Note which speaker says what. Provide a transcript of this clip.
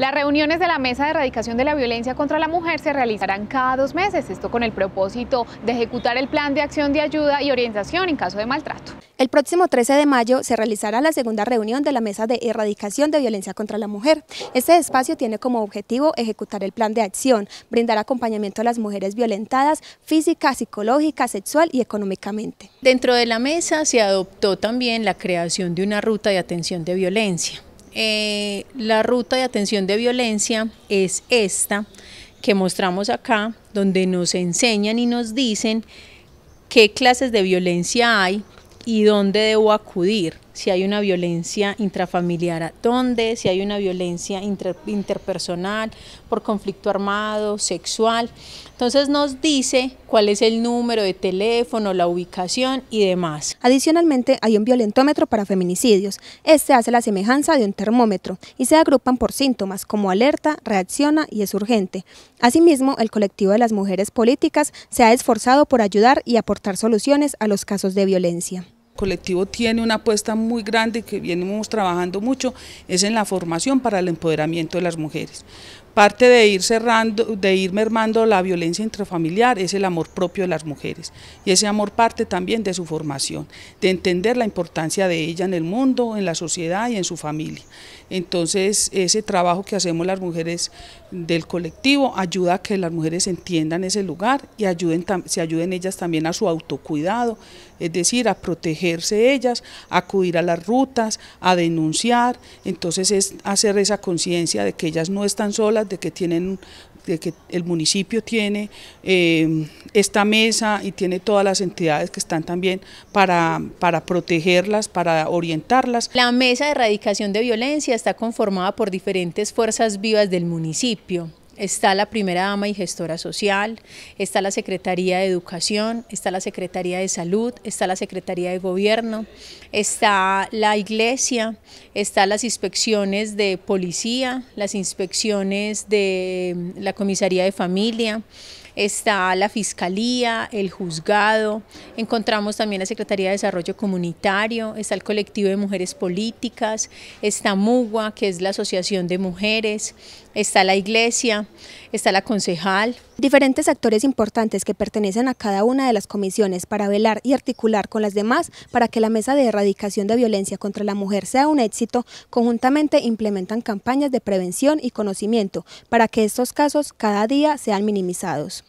Speaker 1: Las reuniones de la Mesa de Erradicación de la Violencia contra la Mujer se realizarán cada dos meses, esto con el propósito de ejecutar el plan de acción de ayuda y orientación en caso de maltrato.
Speaker 2: El próximo 13 de mayo se realizará la segunda reunión de la Mesa de Erradicación de Violencia contra la Mujer. Este espacio tiene como objetivo ejecutar el plan de acción, brindar acompañamiento a las mujeres violentadas física, psicológica, sexual y económicamente.
Speaker 3: Dentro de la mesa se adoptó también la creación de una ruta de atención de violencia. Eh, la ruta de atención de violencia es esta que mostramos acá, donde nos enseñan y nos dicen qué clases de violencia hay y dónde debo acudir si hay una violencia intrafamiliar, dónde, si hay una violencia interpersonal, por conflicto armado, sexual. Entonces nos dice cuál es el número de teléfono, la ubicación y demás.
Speaker 2: Adicionalmente hay un violentómetro para feminicidios. Este hace la semejanza de un termómetro y se agrupan por síntomas como alerta, reacciona y es urgente. Asimismo, el colectivo de las mujeres políticas se ha esforzado por ayudar y aportar soluciones a los casos de violencia
Speaker 4: colectivo tiene una apuesta muy grande que venimos trabajando mucho, es en la formación para el empoderamiento de las mujeres. Parte de ir cerrando, de ir mermando la violencia intrafamiliar es el amor propio de las mujeres y ese amor parte también de su formación, de entender la importancia de ella en el mundo, en la sociedad y en su familia. Entonces ese trabajo que hacemos las mujeres del colectivo ayuda a que las mujeres entiendan ese lugar y ayuden, se ayuden ellas también a su autocuidado, es decir, a protegerse ellas, a acudir a las rutas, a denunciar, entonces es hacer esa conciencia de que ellas no están solas, de que tienen de que el municipio tiene eh, esta mesa y tiene todas las entidades que están también para, para protegerlas, para orientarlas.
Speaker 3: La mesa de erradicación de violencia está conformada por diferentes fuerzas vivas del municipio está la primera dama y gestora social, está la Secretaría de Educación, está la Secretaría de Salud, está la Secretaría de Gobierno, está la Iglesia, están las inspecciones de policía, las inspecciones de la Comisaría de Familia, está la Fiscalía, el Juzgado, encontramos también la Secretaría de Desarrollo Comunitario, está el Colectivo de Mujeres Políticas, está MUGUA, que es la Asociación de Mujeres, está la Iglesia, está la Concejal.
Speaker 2: Diferentes actores importantes que pertenecen a cada una de las comisiones para velar y articular con las demás para que la Mesa de Erradicación de Violencia contra la Mujer sea un éxito, conjuntamente implementan campañas de prevención y conocimiento para que estos casos cada día sean minimizados.